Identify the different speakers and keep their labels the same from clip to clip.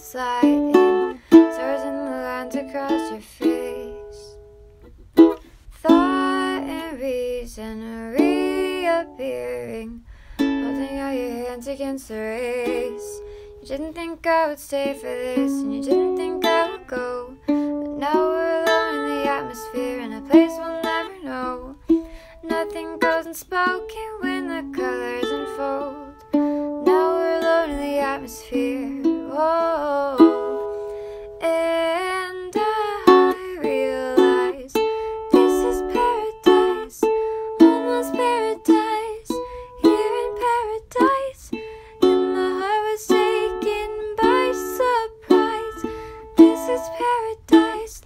Speaker 1: sliding, stars in the lines across your face. Thought and reason are reappearing, holding out your hands against the race. You didn't think I would stay for this, and you didn't think I would go. But now we're alone in the atmosphere, in a place we'll never know. Nothing goes unspoken when the colors unfold. Now we're alone in the atmosphere. Whoa. And I realize this is paradise, almost paradise. Here in paradise, and my heart was taken by surprise. This is paradise,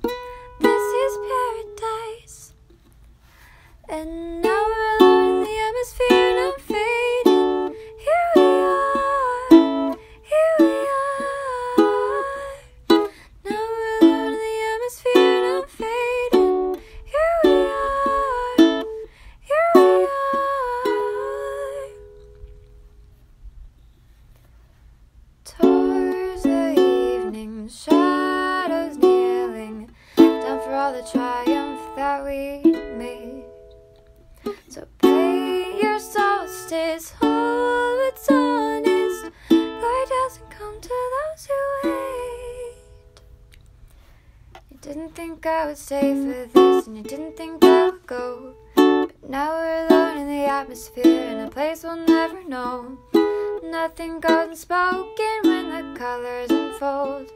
Speaker 1: this is paradise. And all the triumph that we made. So pay your solstice, hold what's honest. Glory doesn't come to those who wait. You didn't think I would stay for this, and you didn't think I would go. But now we're alone in the atmosphere, in a place we'll never know. Nothing goes unspoken when the colors unfold.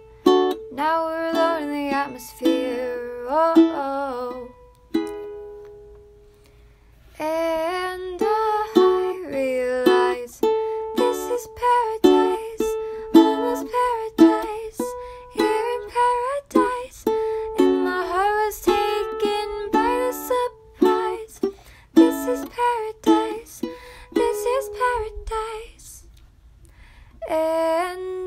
Speaker 1: Now we're alone in the atmosphere. Oh, oh. And I realize this is paradise, almost paradise. Here in paradise, and my heart was taken by the surprise. This is paradise, this is paradise. And